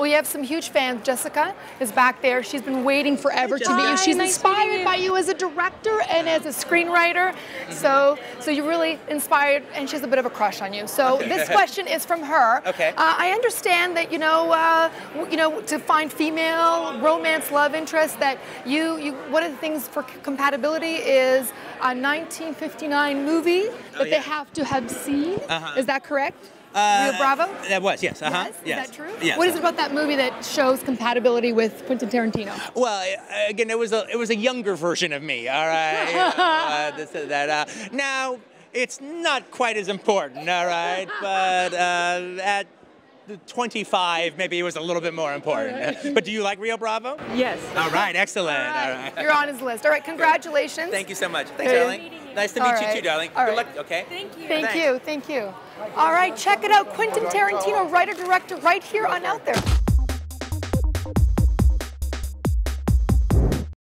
Well, you have some huge fans. Jessica is back there. She's been waiting forever to meet you. She's nice inspired you. by you as a director and as a screenwriter. So, so you're really inspired, and she has a bit of a crush on you. So this question is from her. Okay. Uh, I understand that you know, uh, you know, to find female romance love interest, that you, you, one of the things for compatibility is a 1959 movie that Oh, they have to have seen. Uh-huh. Is that correct? Uh, Rio Bravo. That was, yes. Uh-huh. Yes, yes. Is that true? Yes. What is it about that movie that shows compatibility with Quentin Tarantino? Well, again, it was a it was a younger version of me. All right. You know, uh, this, that. Uh, now it's not quite as important. All right, but uh, at the 25, maybe it was a little bit more important. But do you like Rio Bravo? Yes. All right. Excellent. All right. You're on his list. All right, congratulations. Thank you so much. Thanks, Hey. darling. Nice to meet All you too, darling. All Good right. luck. Okay. Thank you. Thank Thanks. you, thank you. All right, check it out. Quentin Tarantino, writer director, right here on Out There.